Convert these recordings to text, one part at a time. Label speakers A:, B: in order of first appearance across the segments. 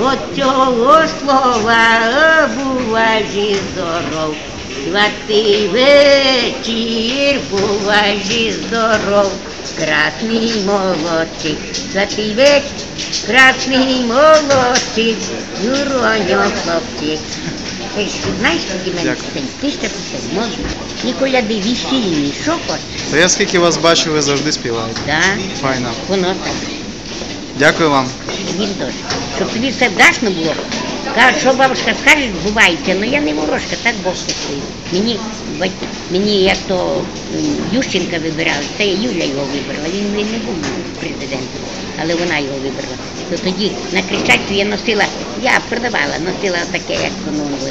A: От цього слова буважі здоров. Святий вечір, буважі здоров. Красний молодчик, святий вечір, красний молодчик, Юроньо хлопчик. Ти знаєш, які мене пісень? Ти ще пісень, можна. І коляди весільні, що хочеш?
B: Та я скільки вас бачу, ви завжди співаєте.
A: Да,
B: Файно.
A: воно так.
B: Дякую вам.
A: Теж. Щоб тобі все вдачно було. Кажуть, що бабушка скаже, бувається, ну я не ворожка, так Бог такий. Мені, мені як то Ющенка вибирали, це Юля його вибрала, він не був президентом, але вона його вибрала. То тоді на Хрещатику я носила, я продавала, носила таке, як воно було,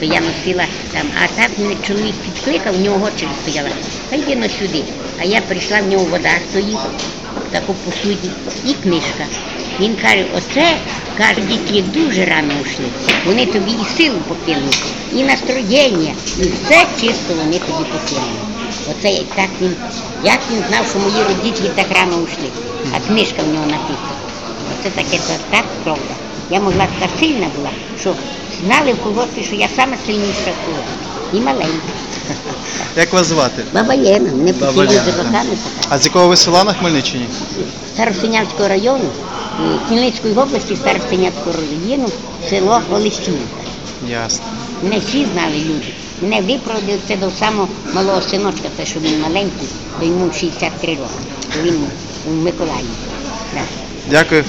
A: то я носила там, а так мене чоловік підкликав, в нього очередь стояла, та йди сюди. А я прийшла, в нього вода стоїть, таку посуді, і книжка. Він каже, оце, каже, діти дуже рано йшли. Вони тобі і силу покинули, і настроєння, і все чисто вони тобі покинули. Оце як так він, як він знав, що мої родителі так рано йшли, а книжка в нього написана. Оце таке так правда. Я могла така сильна була, що знали в колгоспі, що я сама сильніша колгоспі. І маленька.
B: Як вас звати?
A: Баба Єна, не
B: Баба Лена.
A: роками.
B: А з якого ви села на Хмельниччині?
A: Старостинявського району, Хмельницької області, Старостинявського району, село Олещинівка.
B: Ясно.
A: Мене всі знали люди. Мене виправдали це до самого малого синочка, те, що він маленький, то йому 63 роки. Він у Миколаїві. Да.
B: Дякую.